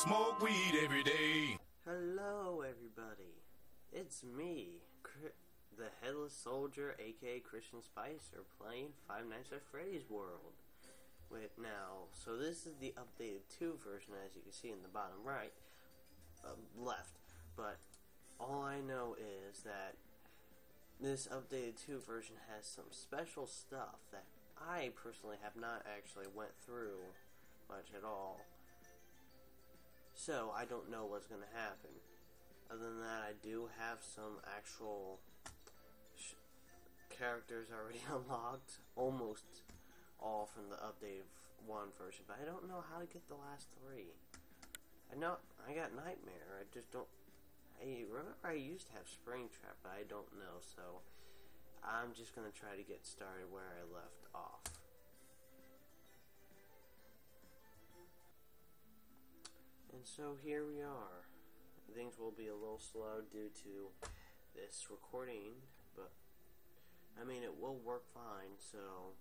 Smoke weed every day. Hello, everybody. It's me, Cri- the Headless Soldier, aka Christian Spicer, playing Five Nights at Freddy's World. Wait, now, so this is the updated 2 version, as you can see in the bottom right, uh, left. But all I know is that this updated 2 version has some special stuff that I personally have not actually went through much at all. So I don't know what's going to happen. Other than that, I do have some actual characters already unlocked, almost all from the updated one version, but I don't know how to get the last three. I know I got Nightmare. I just don't. I remember I used to have Springtrap, but I don't know. So I'm just gonna try to get started where I left off. And so here we are. Things will be a little slow due to this recording, but I mean it will work fine. So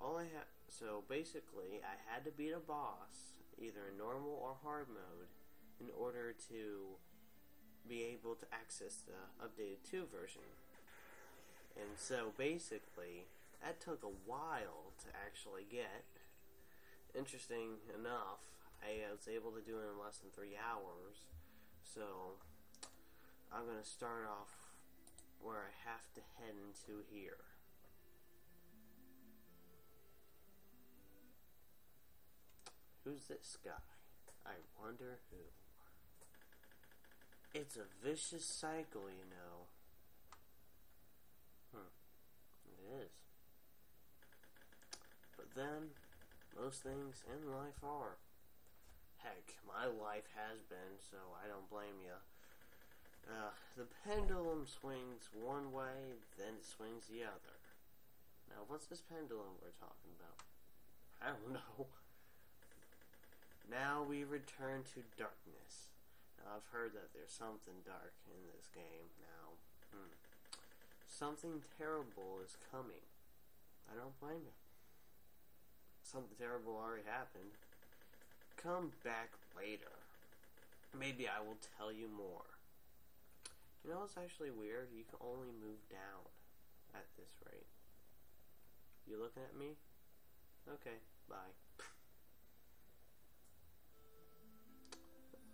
all I have, so basically, I had to beat a boss either in normal or hard mode in order to be able to access the updated 2 version. And so basically, that took a while to actually get. Interesting enough, I was able to do it in less than three hours. So, I'm going to start off where I have to head into here. Who's this guy? I wonder who. It's a vicious cycle, you know. Hmm. It is. But then, most things in life are. Heck, my life has been, so I don't blame you. Uh, the pendulum swings one way, then it swings the other. Now, what's this pendulum we're talking about? I don't know. Now we return to darkness. Now, I've heard that there's something dark in this game now. Hmm. Something terrible is coming. I don't blame you. Something terrible already happened. Come back later. Maybe I will tell you more. You know what's actually weird? You can only move down at this rate. You looking at me? Okay, bye.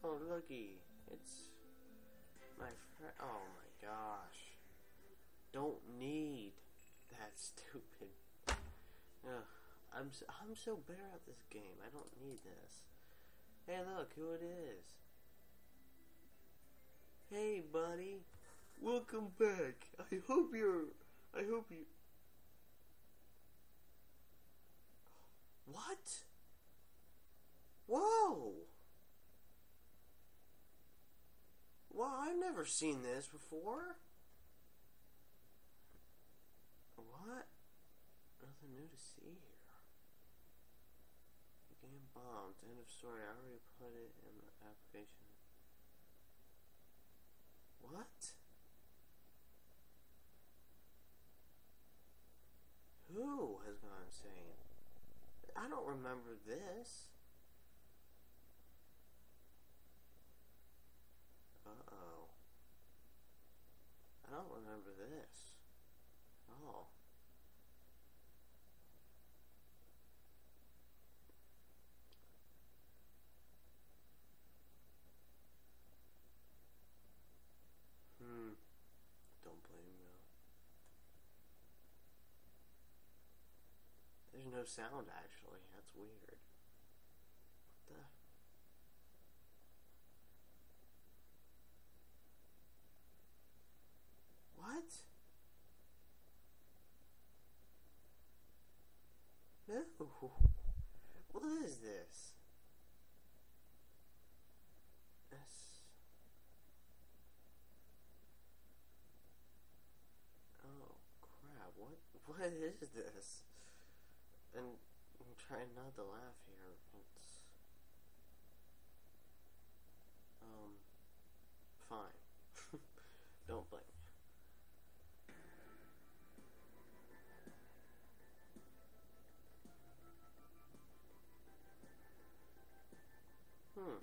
oh, looky. It's my friend. Oh my gosh. Don't need that stupid. Ugh. I'm so, I'm so better at this game. I don't need this. Hey, look who it is. Hey, buddy. Welcome back. I hope you're. I hope you. What? Whoa! Wow, I've never seen this before. What? Nothing new to see Oh, bombed. End of story. I already put it in the application. What? Who has gone insane? I don't remember this. Uh-oh. I don't remember this. Oh. Hmm. Don't blame me. There's no sound actually. That's weird. What the? What? No. What is this? That's. Oh crap! What? What is this? And I'm trying not to laugh here. It's um fine. Don't blame me. Hmm.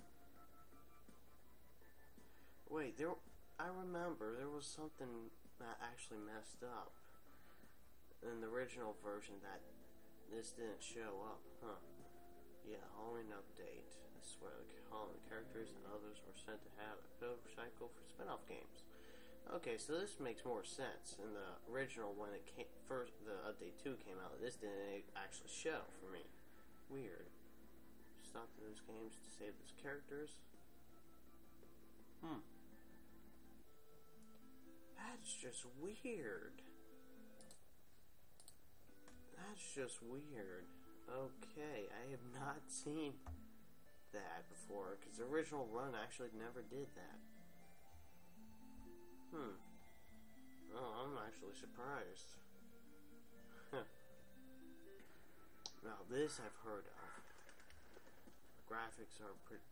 Wait, there. I remember there was something that actually messed up in the original version that this didn't show up, huh? Yeah, Halloween update. Is where the Halloween characters and others were sent to have a code cycle for spin-off games. Okay, so this makes more sense. In the original, when it came first, the update two came out. This didn't actually show for me. Weird. Stop those games to save those characters. Hmm. That's just weird. That's just weird. Okay, I have not seen that before, because the original run actually never did that. Hmm. Oh, I'm actually surprised. now, this I've heard of. The graphics are pretty...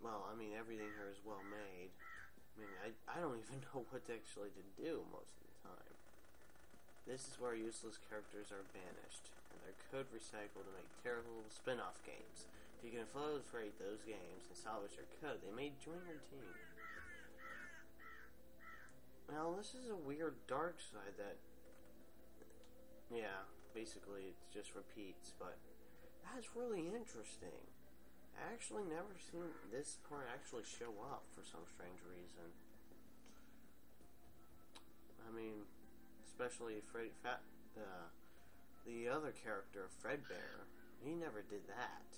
Well, I mean, everything here is well made. I mean, I, I don't even know what to actually to do most of the time. This is where useless characters are banished, and their code recycled to make terrible spin-off games. If you can infiltrate those games and salvage their code, they may join your team. Now, this is a weird dark side that... Yeah, basically it just repeats, but that's really interesting. I actually never seen this part actually show up for some strange reason. I mean, especially Freddy Fat, uh, the other character, Fredbear, he never did that.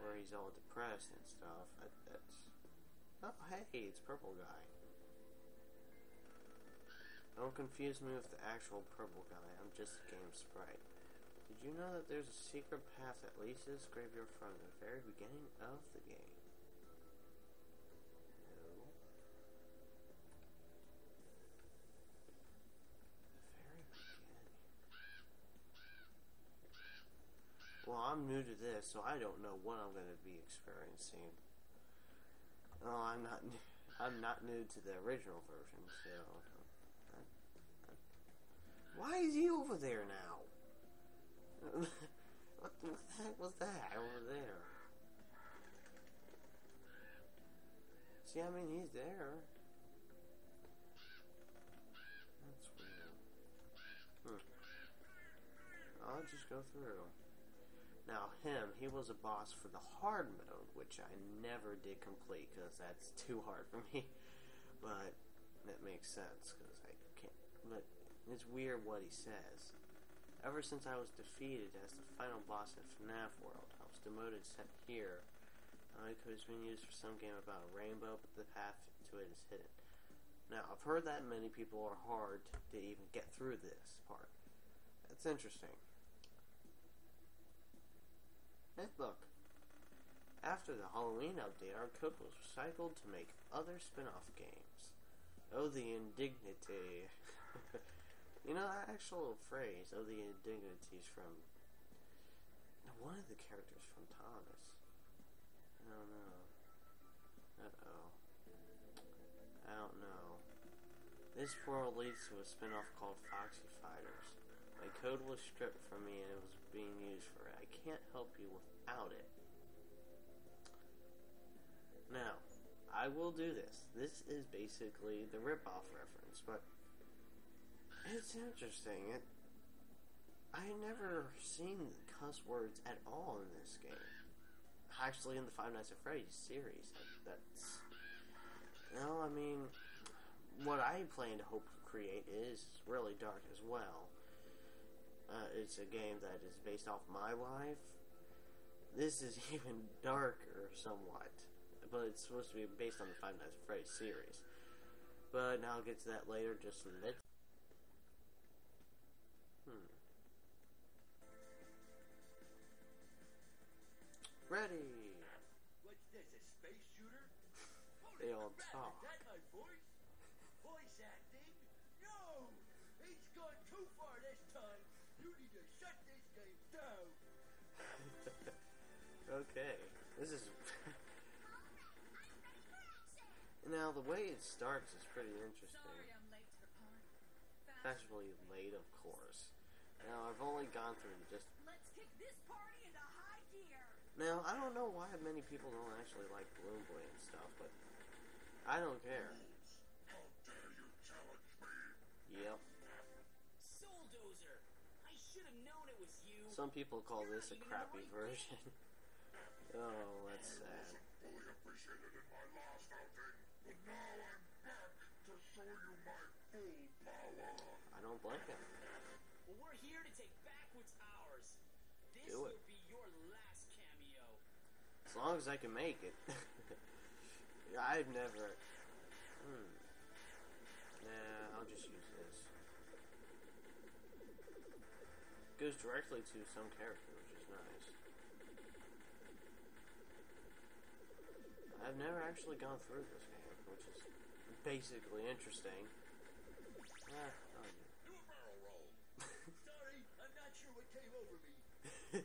Where he's all depressed and stuff. That, that's. Oh, hey, it's Purple Guy. Don't confuse me with the actual Purple Guy. I'm just a game sprite. Did you know that there's a secret path that leads to this graveyard from the very beginning of the game? No. The very beginning. Well, I'm new to this, so I don't know what I'm going to be experiencing. Oh, I'm not. I'm not new to the original version, so. Why is he over there now? what, the, what the heck was that over there? See, I mean, he's there. That's weird. Hmm. I'll just go through. Him, he was a boss for the hard mode, which I never did complete because that's too hard for me. But that makes sense because I can't. But it's weird what he says. Ever since I was defeated as the final boss in FNAF World, I was demoted set here. Uh, it could have been used for some game about a rainbow, but the path to it is hidden. Now, I've heard that many people are hard to even get through this part. That's interesting. Look. After the Halloween update, our code was recycled to make other spin-off games. Oh, the indignity. You know, that actual phrase, oh, the indignities from one of the characters from Thomas. I don't know. Uh-oh. I don't know. This world leads to a spin-off called Foxy Fighters. My code was stripped from me and it was being used for it. I can't help you without it. Now, I will do this. This is basically the rip-off reference, but it's interesting. It, I never seen cuss words at all in this game. Actually, in the Five Nights at Freddy's series, that's no. I mean, what I plan to hope to create is really dark as well. Uh, it's a game that is based off my life. This is even darker, somewhat, but it's supposed to be based on the Five Nights at Freddy's series. But now I'll get to that later. Just let's Hmm. Ready. What's this, a space shooter? They all talk. Okay. This is. now, the way it starts is pretty interesting. Sorry I'm late to the party. Fast. Fashionably late, of course. Now, I've only gone through just. Let's kick this party into high gear. Now, I don't know why many people don't actually like Bloom Boy and stuff, but I don't care. How dare you challenge me? Yep. Souldozer! I should have known it was you. Some people call this a crappy version. Oh, that's sad. Fully appreciated in my last outing, but now I'm back to show you my full power. I don't blame him. Well, we're here to take back what's ours. This Do it. will be your last cameo. As long as I can make it. I've never. Hmm. Nah, I'll just use this. Goes directly to some character, which is nice. I've never actually gone through this game, which is basically interesting. Ah, oh, Do a barrel roll. Sorry, I'm not sure what came over me.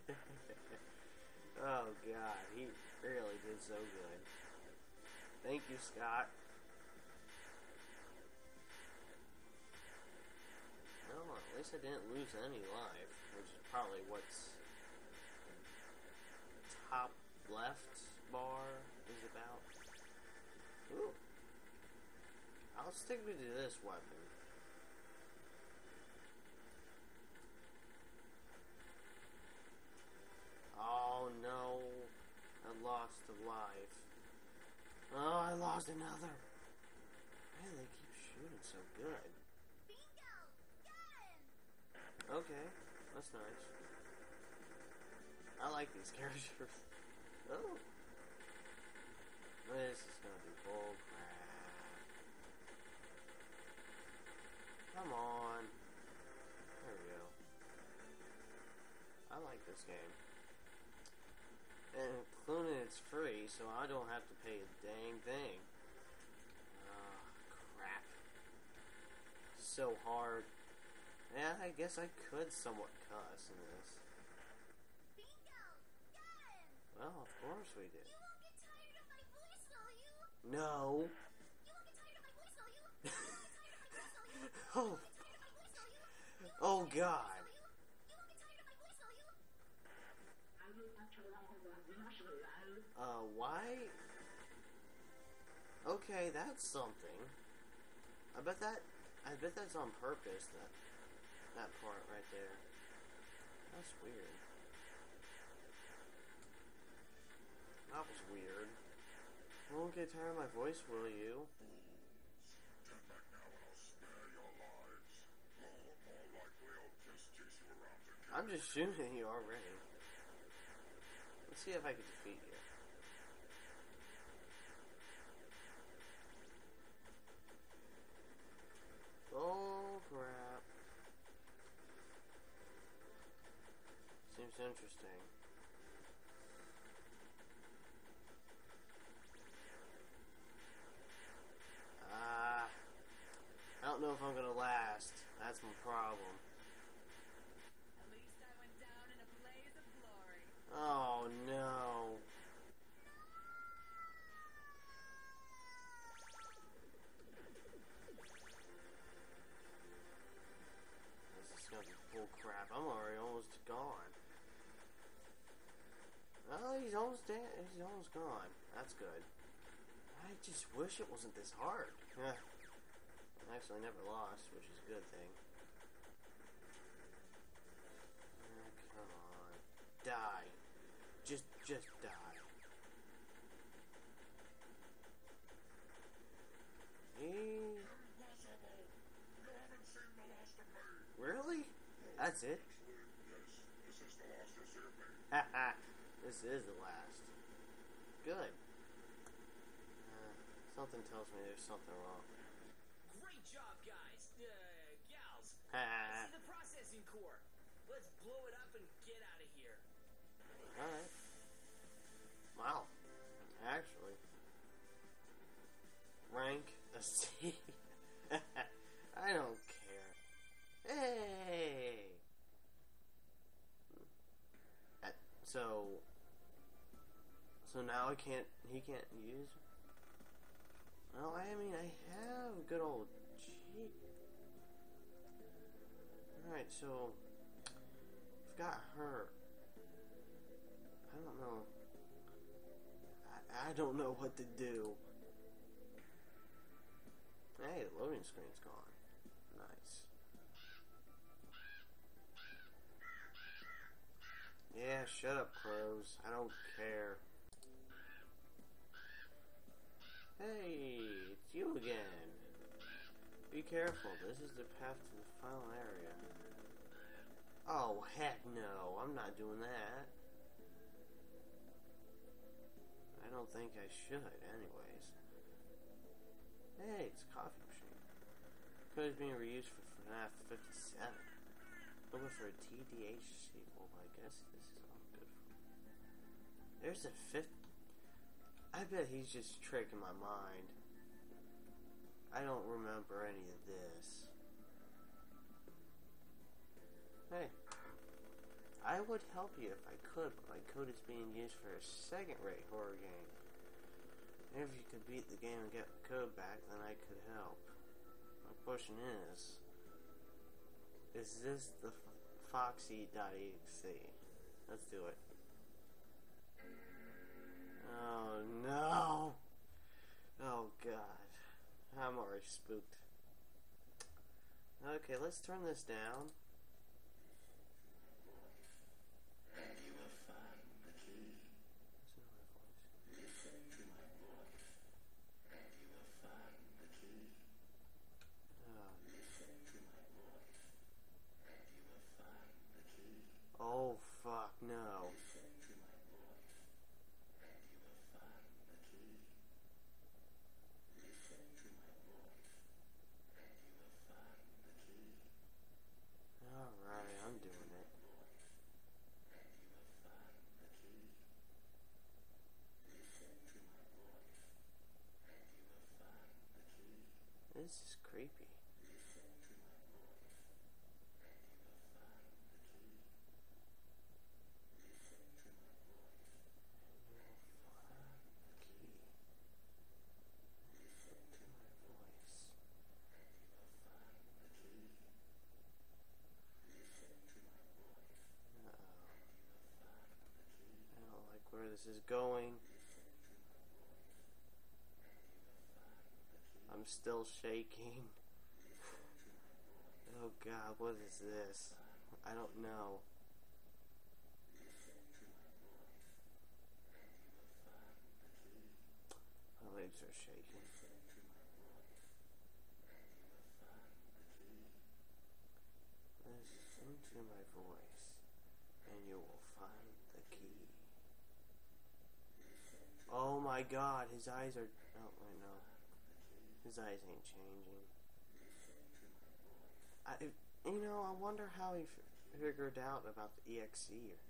oh god, he really did so good. Thank you, Scott. Well, at least I didn't lose any life, which is probably what's top left bar is about. Ooh. I'll stick with this weapon. Oh no, I lost a life. Oh, I lost another. Man, they keep shooting so good. Okay, that's nice. I like these characters. Oh. This is gonna be bull crap. Come on. There we go. I like this game. And including it's free, so I don't have to pay a dang thing. Ah, crap. So hard. Yeah, I guess I could somewhat cuss in this. Bingo! Well, of course we did. No. Oh, oh God. Uh, why? Okay, that's something. I bet that. I bet that's on purpose. That that part right there. That's weird. That was weird. Won't get tired of my voice, will you? I'm just shooting you already. Let's see if I can defeat you. Oh crap. Seems interesting. Just wish it wasn't this hard. Yeah. I actually never lost, which is a good thing. Oh, come on. Die. Just, just die. Impossible! You haven't seen the last of me! Really? That's it? Yes, this is the last you see of me. Haha. this is the last. Good. Uh, something tells me there's something wrong. Great job, guys. Uh, gals. Ha. See the processing core. Let's blow it up and get out of here. Alright. Wow. Actually. Rank a C. I don't care. Hey! Uh, So. So now I can't. He can't use. Well, I mean, I have good old cheek. Alright, so. I've got her. I don't know. I, I don't know what to do. Hey, the loading screen's gone. Nice. Yeah, shut up, crows. I don't care. Hey, it's you again. Be careful, this is the path to the final area. Oh, heck no, I'm not doing that. I don't think I should, anyways. Hey, it's a coffee machine. Code is being reused for FNAF 57. Looking for a TDH sequel, I guess this is all good for There's a fifth. I bet he's just tricking my mind. I don't remember any of this. Hey. I would help you if I could, but my code is being used for a second-rate horror game. If you could beat the game and get the code back, then I could help. My question is, is this the foxy.exe? Let's do it. Oh no! Oh god. I'm already spooked. Okay, let's turn this down. Oh fuck no. Alright, I'm doing it. This is creepy. This is going. Still shaking. Oh god, what is this? I don't know. My legs are shaking. Listen to my voice, and you will find the key. Oh my god, his eyes are. Oh, wait, no. His eyes ain't changing. I, you know, I wonder how he figured out about the EXE. Or... Is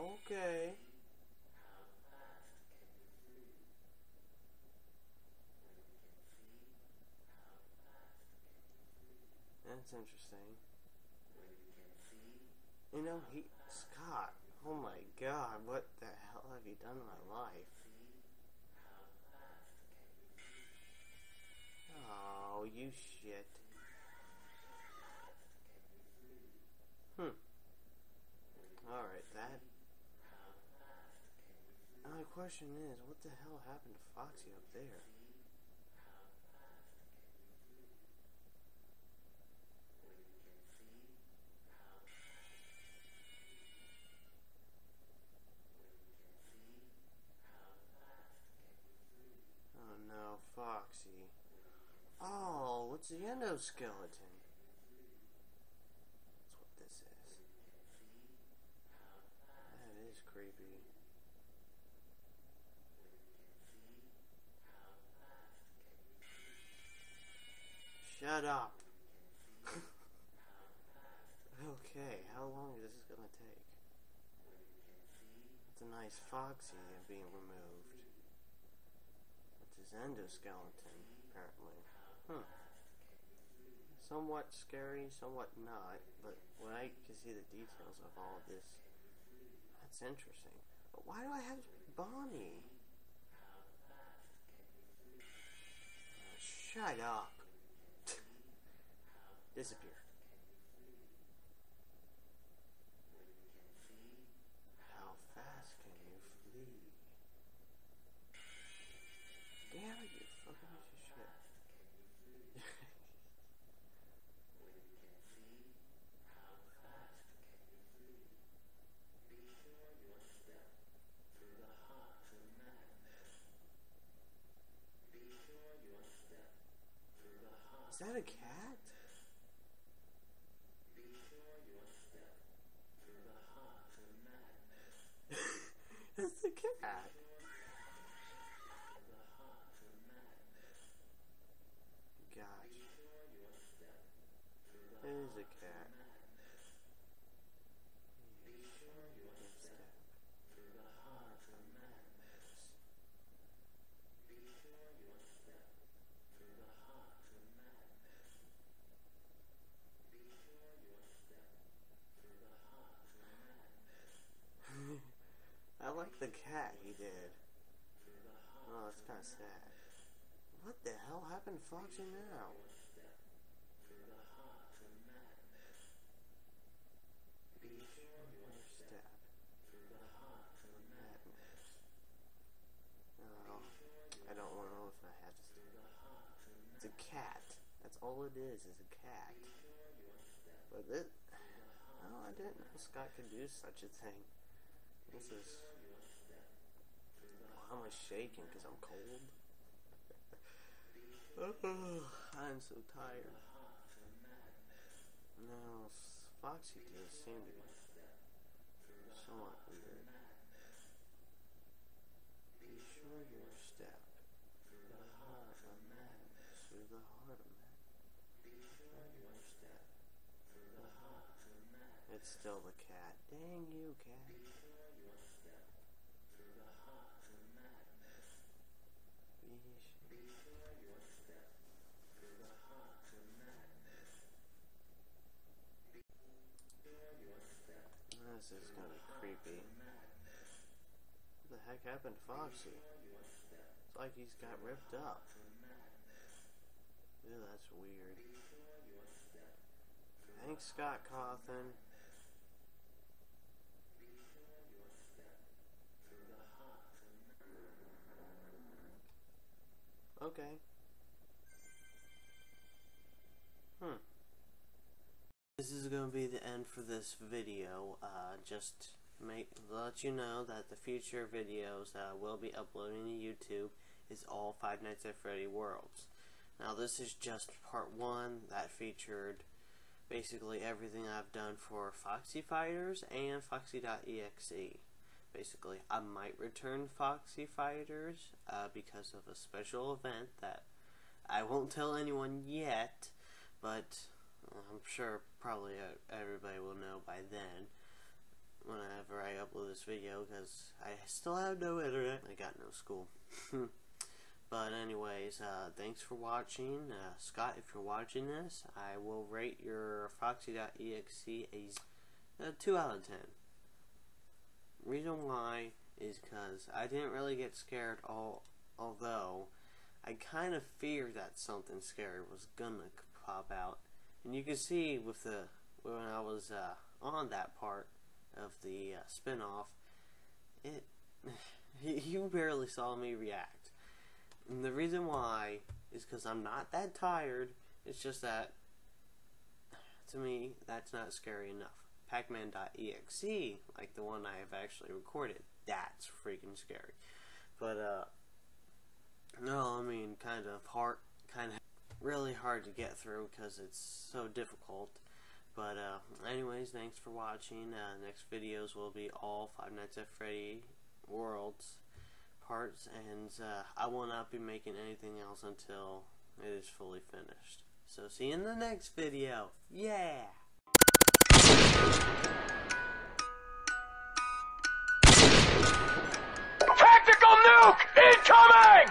this? Okay. That's interesting. You know, he Scott. Oh my God! What the hell have you done to my life? Oh, you shit. Hmm. Alright, that. My question is, what the hell happened to Foxy up there? Oh no, Foxy. Oh, what's the endoskeleton. That's what this is. That is creepy. Shut up. okay, how long is this gonna take? It's a nice Foxy being removed endoskeleton, apparently. Huh. Somewhat scary, somewhat not, but when I can see the details of all of this, that's interesting. But why do I have Bonnie? Shut up. Disappear. That's all it is. Is a cat. But it. Oh, I didn't know Scott could do such a thing. This is. Why am I shaking? Because I'm cold? I'm so tired. No, Foxy to be somewhat weird. Be sure your step through the heart of madness. Through the heart of madness. Be sure your step through the heart of madness. It's still the cat. Dang you, cat. Be sure your step through the heart of madness. Be sure your step through the heart of madness. Be sure your step. This is gonna be creepy. What the heck happened to Foxy? It's like he's got ripped up. Ew, that's weird. Thanks, Scott Cawthon. Okay. Going to be the end for this video. Uh, just make let you know that the future videos that I will be uploading to YouTube is all Five Nights at Freddy Worlds. Now this is just part one that featured basically everything I've done for Foxy Fighters and Foxy.exe. Basically, I might return Foxy Fighters uh, because of a special event that I won't tell anyone yet, but I'm sure probably uh, everybody will know by then whenever I upload this video because I still have no internet. I got no school. but anyways, uh, thanks for watching. Uh, Scott, if you're watching this, I will rate your Foxy.exe a, a 2 out of 10. Reason why is because I didn't really get scared, all, although I kind of feared that something scary was gonna pop out. And you can see with the when I was uh, on that part of the uh, spin-off, it you barely saw me react. And the reason why is because I'm not that tired. It's just that to me that's not scary enough. Pacman.exe, like the one I have actually recorded, that's freaking scary. But uh, no, I mean kind of hard, kind of really hard to get through because it's so difficult. But uh, anyways, thanks for watching. Uh, next videos will be all Five Nights at Freddy Worlds parts, and uh, I will not be making anything else until it is fully finished. So see you in the next video. Yeah! Tactical nuke incoming!